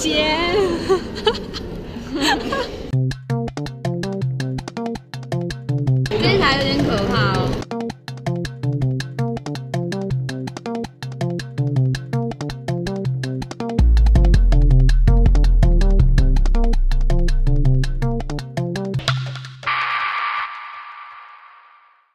姐，哈哈哈，这台有点可怕哦。